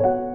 you.